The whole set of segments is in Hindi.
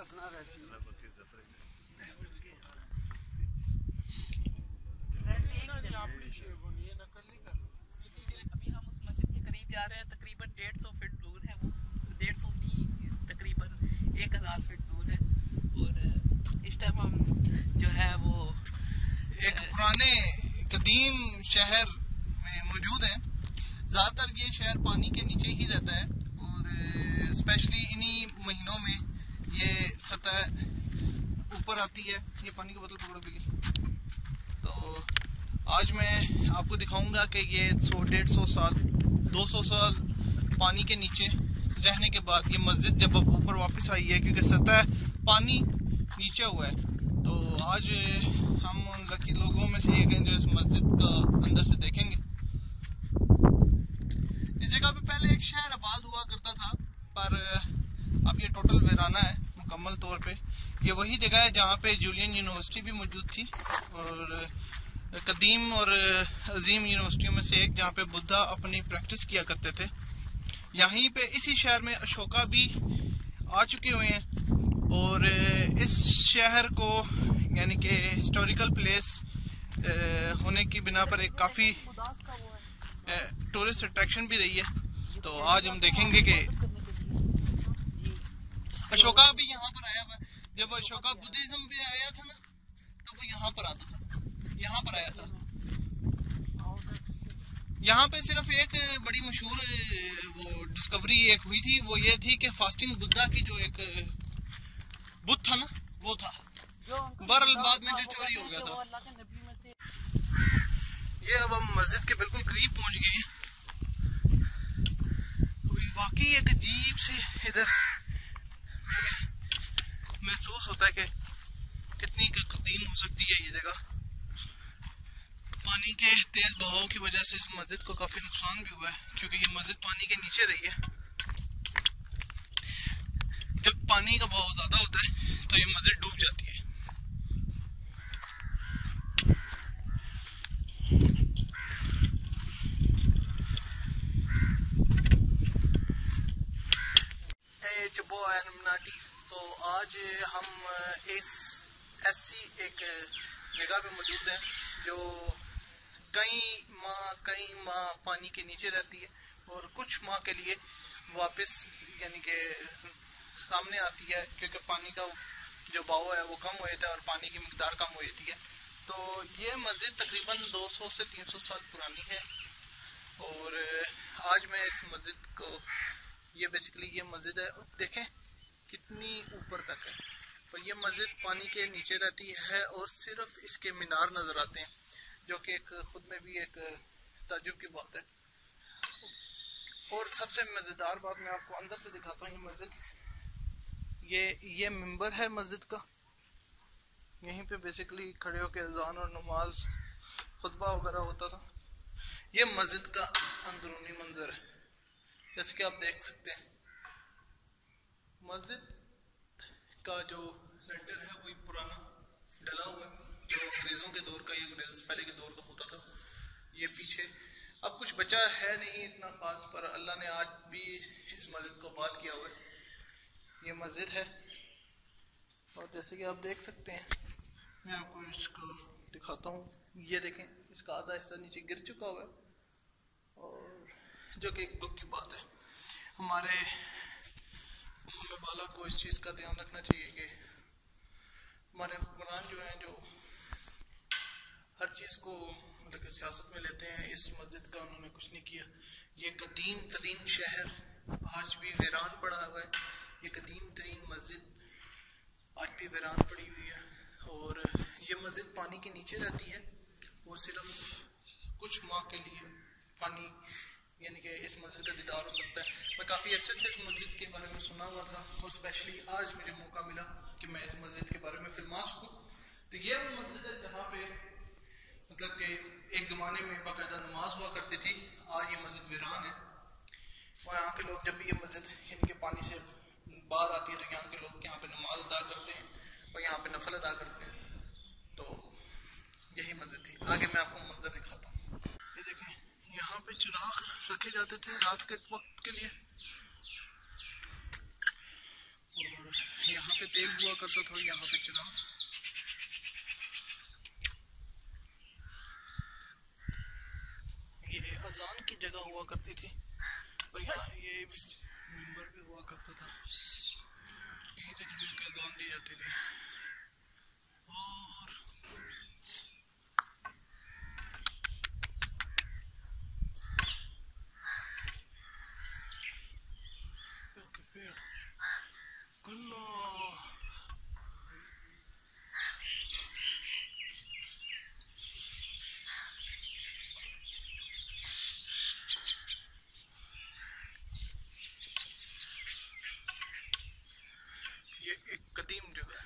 that's not अभी हम उस मस्जिद के करीब जा रहे हैं तकरीबन डेढ़ सौ फीट दूर है एक हज़ार फीट दूर है और इस टाइम हम जो है वो एक पुराने कदीम शहर में मौजूद है। ज़्यादातर ये शहर पानी के नीचे ही रहता है और स्पेशली इन्हीं महीनों में ये सतह ऊपर आती है, ये पानी की बोतल पकड़ो बिली तो आज मैं आपको दिखाऊँगा कि ये सौ, डेढ़ सौ साल, दो सौ साल पानी के नीचे रहने के बाद ये मस्जिद जब अब ऊपर वापस आई है, क्योंकि सतह पानी नीचे हुआ है। तो आज हम उन लकी लोगों में से एक हैं जो इस मस्जिद का अंदर से देखेंगे। इस जगह पे पहले एक शहर आबाद हुआ करता था, पर अब ये टोटल वीराना है, मुकम्मल तौर पे। ये वही जगह है जहाँ पे जूलियन यूनिवर्सिटी भी मौजूद थी और कदीम और अजीम यूनिवर्सिटियों में से एक जहाँ पे बुद्धा अपनी प्रैक्टिस किया करते थे। यहीं पे इसी शहर में अशोका भी आ चुके हुए हैं और इस शहर को, यानी कि हिस्टोरिकल प्लेस होने की बिना पर एक काफ़ी टूरिस्ट अट्रैक्शन भी रही है। तो आज हम देखेंगे कि अशोका भी यहाँ पर आया हुआ जब अशोका बुद्धिज्म पे आया था ना तो वो यहाँ पर आता था। यहाँ पर आया था। यहाँ पे सिर्फ़ एक बड़ी मशहूर वो डिस्कवरी एक हुई थी। वो ये थी कि फास्टिंग बुद्धा की जो एक बुद्ध था ना वो था। बहरहाल बाद में जो चोरी हो गया था। ये अब हम मस्जिद के बिल्कुल करीब पहुँच गए हैं। वाकई एक अजीब से इधर महसूस होता है कि कितनी कदीम हो सकती है ये जगह। पानी के तेज बहाव की वजह से इस मस्जिद को काफ़ी नुकसान भी हुआ है, क्योंकि ये मस्जिद पानी के नीचे रही है। जब पानी का बहाव ज़्यादा होता है तो ये मस्जिद डूब जाती है। तो आज हम इस ऐसी एक जगह पे मौजूद हैं जो कई माह कई माह पानी के नीचे रहती है और कुछ माह के लिए वापस यानी कि सामने आती है, क्योंकि पानी का जो बहाव है वो कम हो जाता है और पानी की मकदार कम हो जाती है। तो ये मस्जिद तकरीबन 200 से 300 साल पुरानी है और आज मैं इस मस्जिद को, ये बेसिकली ये मस्जिद है। देखें कितनी ऊपर तक है। और ये मस्जिद पानी के नीचे रहती है और सिर्फ़ इसके मीनार नज़र आते हैं, जो कि एक खुद में भी एक ताजुब की बात है। और सबसे मज़ेदार बात मैं आपको अंदर से दिखाता हूँ, ये मस्जिद। ये ये मेंबर है मस्जिद का। यहीं पे बेसिकली खड़े होकर अजान और नमाज़, खुतबा वगैरह होता था। ये मस्जिद का अंदरूनी मंजर है, जैसे कि आप देख सकते हैं। मस्जिद का जो लेंटर है, वही पुराना डला हुआ है। जो अंग्रेज़ों के दौर का, ये अंग्रेज़ पहले के दौर का होता था, ये पीछे। अब कुछ बचा है नहीं इतना खास, पर अल्लाह ने आज भी इस मस्जिद को बात किया हुआ है। ये मस्जिद है। और जैसे कि आप देख सकते हैं, मैं आपको इसको दिखाता हूँ। ये देखें, इसका आधा हिस्सा नीचे गिर चुका हुआ है। और जो कि एक दुख की बात है, हमारे हमें बाला को इस चीज़ का ध्यान रखना चाहिए कि हमारे हुक्मरान जो हैं, जो हर चीज़ को मतलब सियासत में लेते हैं, इस मस्जिद का उन्होंने कुछ नहीं किया। ये कदीम तरीन शहर आज भी वीरान पड़ा हुआ है। ये कदीम तरीन मस्जिद आज भी वीरान पड़ी हुई है। और ये मस्जिद पानी के नीचे रहती है। वो सिर्फ़ कुछ माह के लिए पानी यानी कि इस मस्जिद का दीदार हो सकता है। मैं काफ़ी अच्छे से इस मस्जिद के बारे में सुना हुआ था और स्पेशली आज मुझे मौका मिला कि मैं इस मस्जिद के बारे में फिल्मा सकूँ तो ये वो मस्जिद है जहाँ पे मतलब कि एक ज़माने में बाकायदा नमाज़ हुआ करती थी। आज ये मस्जिद वीरान है। और यहाँ के लोग जब भी ये मस्जिद इनके पानी से बाहर आती है तो यहाँ के लोग यहाँ पे नमाज़ अदा करते हैं और यहाँ पे नफल अदा करते हैं। तो यही मस्जिद थी। आगे मैं आपको मंजर दिखाता हूँ। यहाँ पे चिराग रखे जाते थे रात के वक्त के लिए। और यहाँ पे एक हुआ करता था यहाँ पे चला ये अजान की जगह हुआ करती थी और यहाँ ये मेंबर भी हुआ करता था। यहीं से अजान दी जाती थी। और ये एक कदीम जगह है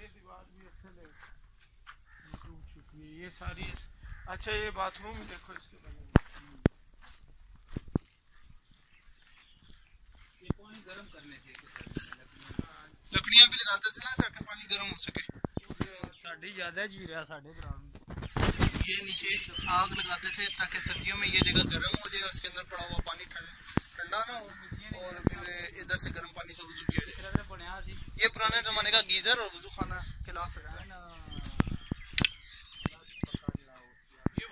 ये दीवार भी असल है ये टूट चुकी है ये सारी इस... अच्छा ये बाथरूम देखो इसके ये पानी गर्म भी लगाते थे ना ताकि पानी गर्म हो सके। ज़्यादा जी रहा साढ़े ग्राम। ये नीचे आग लगाते थे ताकि सर्दियों में ये जगह गर्म हो जाए उसके अंदर पड़ा हुआ पानी ठंडा ना हो और फिर इधर से गर्म पानी से वज़ू किया ये पुराने जमाने का गीजर और वज़ू खाना खिला सकते हैं।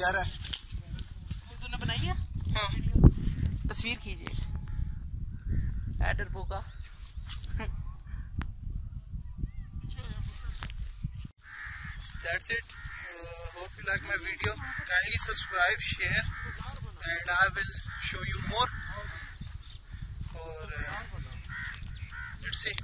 गहरा है तूने बनाई है हाँ तस्वीर खींचिए एडर पोका that's it uh, hope you like my video kindly subscribe share and i will show you more or uh, let's see